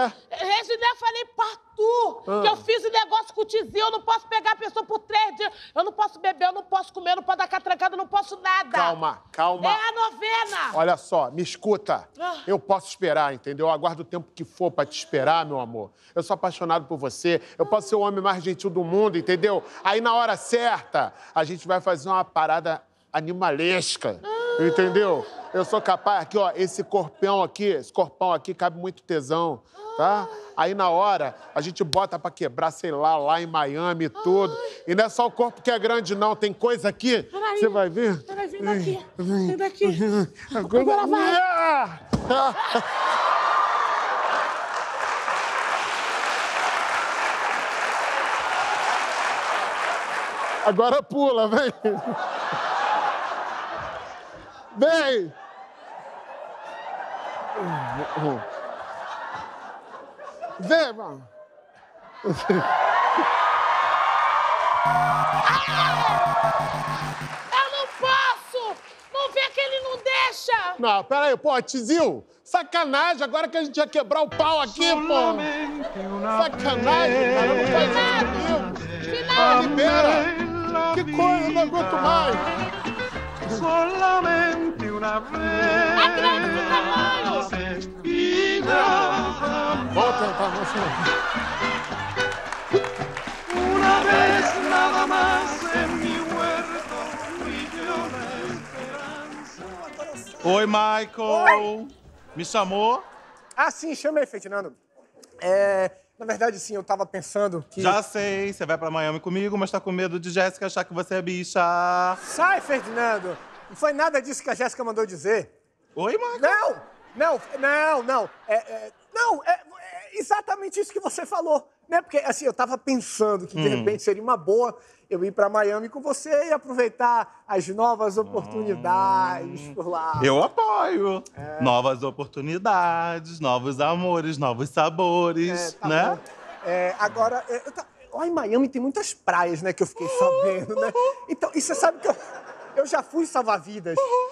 Reginé, eu falei pra tu que eu fiz o negócio com o tizinho, eu não posso pegar a pessoa por três dias, eu não posso beber, eu não posso comer, eu não posso dar catrancada, eu não posso nada. Calma, calma. É a novena. Olha só, me escuta. Ah. Eu posso esperar, entendeu? Eu aguardo o tempo que for pra te esperar, meu amor. Eu sou apaixonado por você. Eu posso ser o homem mais gentil do mundo, entendeu? Aí na hora certa, a gente vai fazer uma parada animalesca, entendeu? Eu sou capaz, aqui, ó, esse corpão aqui, esse corpão aqui cabe muito tesão, tá? Aí na hora, a gente bota pra quebrar, sei lá, lá em Miami e tudo. E não é só o corpo que é grande, não. Tem coisa aqui. Peraí. Você vai ver? Peraí, vem daqui. Vem daqui. Agora, Agora vai. Ah! Agora pula, vem. Vem. Vem, mano. Eu não posso! Não vê que ele não deixa! Não, peraí, pô, Tizil, sacanagem, agora que a gente ia quebrar o pau aqui, pô. Sacanagem, cara, não faz isso comigo. Ah, libera. Que coisa, eu não aguento mais. solamente una vez. Vamos tentar, vamos Una vez nada más en mi huerto fui yo la esperanza. Oi, Michael. Me chamou? Ah, sim, chamei, Ferdinando. É, na verdade, sim, eu tava pensando que... Já sei, você vai pra Miami comigo, mas tá com medo de Jéssica achar que você é bicha. Sai, Ferdinando! Não foi nada disso que a Jéssica mandou dizer. Oi, Michael. Não! Não, não, não. É, é, não, é, é exatamente isso que você falou. Né? Porque, assim, eu tava pensando que, de repente, seria uma boa eu ir pra Miami com você e aproveitar as novas oportunidades por lá. Eu apoio. Novas oportunidades, novos amores, novos sabores, É, tá né? É, agora, é, lá em Miami tem muitas praias, né, que eu fiquei sabendo, né? Então, e você sabe que eu, eu já fui salva-vidas, né? Eu, po-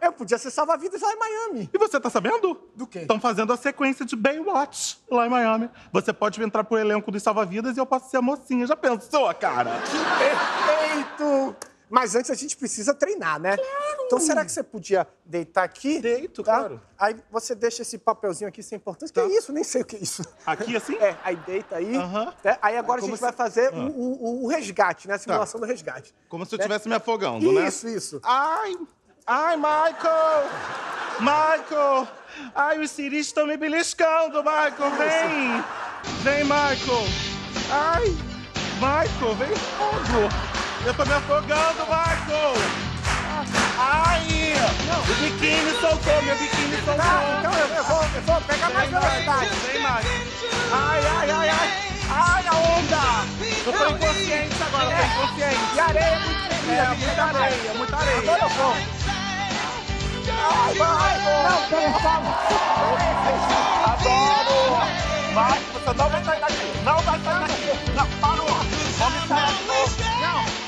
eu podia ser salva-vidas lá em Miami. E você tá sabendo? Do quê? Estão fazendo a sequência de Baywatch lá em Miami. Você pode entrar pro elenco dos salva-vidas e eu posso ser a mocinha. Já pensou, cara? Perfeito! Mas antes a gente precisa treinar, né? Então, será que você podia deitar aqui? Deito, tá? claro. Aí você deixa esse papelzinho aqui sem importância. Que é isso? Nem sei o que é isso. Aqui, assim? É, aí deita aí. Aham. né? Aí agora a gente se- vai fazer o, o- o resgate, né? A simulação do resgate. Como se eu estivesse me afogando, né? Isso, isso. Ai, ai, Michael! Michael! Ai, os ciris estão me beliscando, Michael, vem! Vem, Michael! Ai, Michael, vem logo! Eu tô me afogando, Michael! Ai! O biquíni soltou, meu biquíni soltou! Tá, então eu, vou, eu vou pegar mais velocidade. Vem, Michael! Ai, ai, ai, ai! Ai, a onda! Eu tô inconsciente agora, eu tô inconsciente! E areia é muito fria, É, muita areia, muita areia. Agora eu vou. Ai, vai, Não, pera, calma. Adoro! Vai, você não vai sair daqui! Não vai sair daqui! Não, parou! Vamos sair daqui! Não!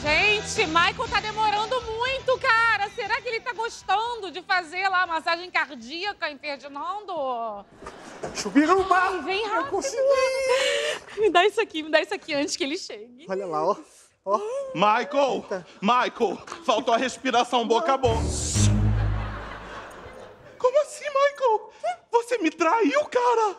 Gente, Michael tá demorando muito, cara. Será que ele tá gostando de fazer lá a massagem cardíaca em Ferdinando? Chubiruba! Ai, vem Eu rápido. consegui! Me dá isso aqui, me dá isso aqui antes que ele chegue. Olha lá, ó. ó. Michael! Michael! Faltou a respiração boca a boca. Como assim, Michael? Você me traiu, cara?